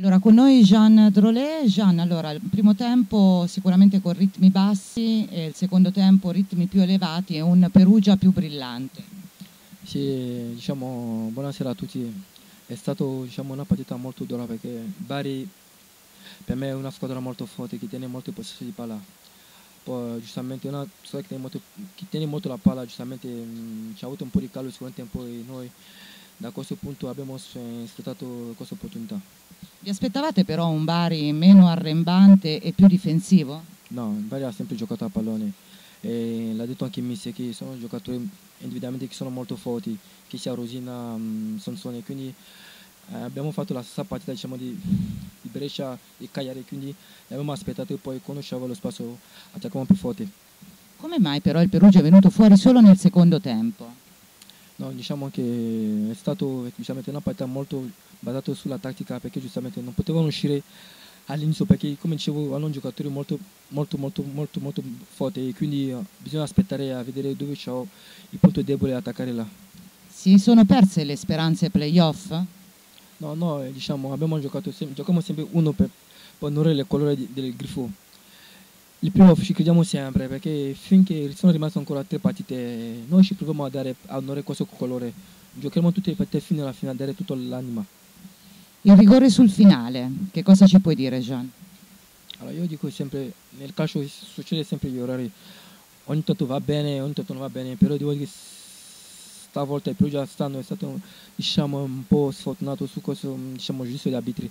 Allora, con noi Jean Drolet. Jean, allora, il primo tempo sicuramente con ritmi bassi e il secondo tempo ritmi più elevati e un Perugia più brillante. Sì, diciamo, buonasera a tutti. È stata diciamo, una partita molto dura perché Bari per me è una squadra molto forte che tiene molto possesso di palla. Poi giustamente una squadra che tiene molto, che tiene molto la palla, giustamente mh, ci ha avuto un po' di callo sicuramente un po' e noi da questo punto abbiamo sfruttato questa opportunità. Vi aspettavate però un Bari meno arrembante e più difensivo? No, il Bari ha sempre giocato a pallone e l'ha detto anche Missi che sono giocatori individualmente che sono molto forti, che sia Rosina, um, Sansone, quindi eh, abbiamo fatto la stessa partita diciamo, di, di, Brescia e Cagliari, quindi abbiamo aspettato e poi c'era lo spazio attaccavamo più forte. Come mai però il Perugia è venuto fuori solo nel secondo tempo? No, diciamo che è stata diciamo, una partita molto basato sulla tattica perché giustamente non potevano uscire all'inizio perché come dicevo hanno giocatori molto molto molto molto molto forti e quindi uh, bisogna aspettare a vedere dove c'è il punto debole e attaccare là. Si sono perse le speranze playoff? No, no, eh, diciamo abbiamo giocato sempre, giochiamo sempre uno per, per onorare le colore del grifo. Il playoff ci crediamo sempre perché finché sono rimaste ancora tre partite noi ci proviamo a dare a onorare questo colore. Giocheremo tutte le partite fino alla fine a dare tutto l'anima. Il rigore sul finale, che cosa ci puoi dire Gian? Allora io dico sempre, nel calcio succede sempre gli orari, ogni tanto va bene, ogni tanto non va bene, però devo dire che stavolta il Perugia stanno è stato diciamo, un po' sfortunato su questo diciamo, giudizio degli arbitri.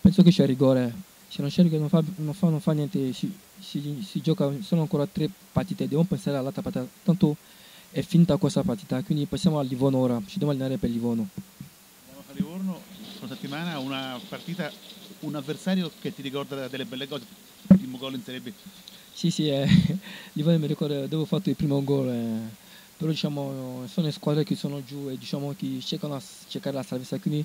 Penso che c'è rigore, se non c'è rigore non fa, non fa, non fa niente, si, si, si, gioca, sono ancora tre partite, dobbiamo pensare all'altra partita, tanto è finita questa partita, quindi passiamo a Livorno ora, ci dobbiamo allenare per Livorno. Andiamo a Livorno, una settimana, una partita, un avversario che ti ricorda delle belle cose, il primo gol in Serie B. Sì, sì, eh, Livorno mi ricorda dove ho fatto il primo gol, eh, però diciamo sono squadre che sono giù e diciamo che cercano a cercare la salvezza, quindi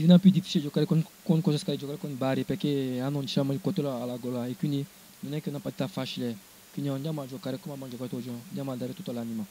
diventa più difficile giocare con, con cosa scale, giocare con Bari perché hanno diciamo, il controllo alla gola e quindi non è che è una partita facile, quindi andiamo a giocare come abbiamo giocato oggi, andiamo a dare tutto l'anima.